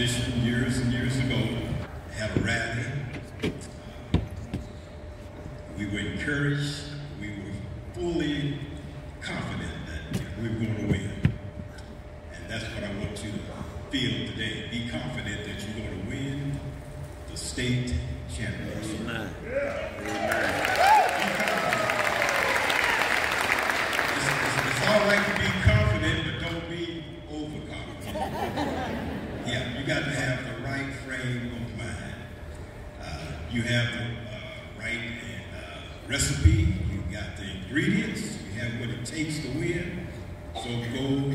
years and years ago had a rally. We were encouraged, we were fully confident that we were going to win. And that's what I want you to feel today. Be confident that you're going to win the state championship. Amen. Amen. It's, it's, it's all right to be confident, but don't be overconfident. yeah, you got to have the right frame of mind. Uh, you have the uh, right uh, recipe, you got the ingredients, you have what it takes to win. So go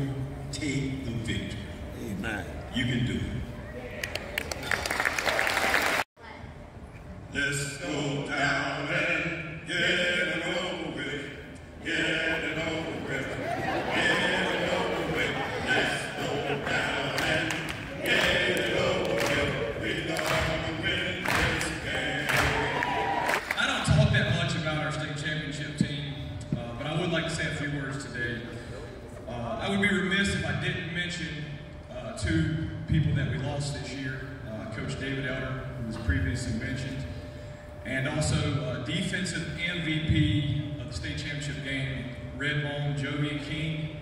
take the victory. Amen. You can do it. Let's go I would like to say a few words today. Uh, I would be remiss if I didn't mention uh, two people that we lost this year uh, Coach David Elder, who was previously mentioned, and also uh, defensive MVP of the state championship game, Redbone Jovian King.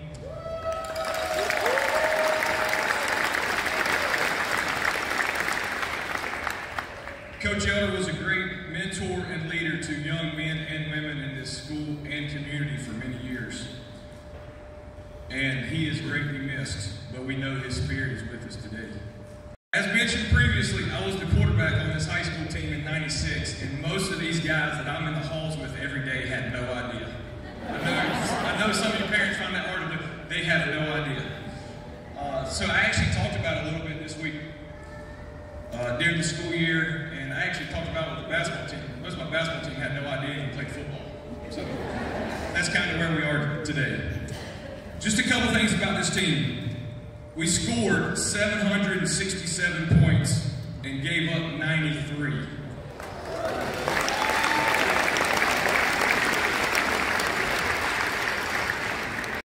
Coach Elder was a great mentor and leader to young men and women in this school and community for many years. And he is greatly missed, but we know his spirit is with us today. As mentioned previously, I was the quarterback on this high school team in 96, and most of these guys that I'm in the halls with every day had no idea. I know, I know some of your parents find that hard to. They had no idea. Uh, so I actually talked about it a little bit this week uh, during the school year, and I actually talked about it with the basketball team. Most of my basketball team had no idea he played football. So that's kind of where we are today. Just a couple things about this team. We scored 767 points and gave up 93.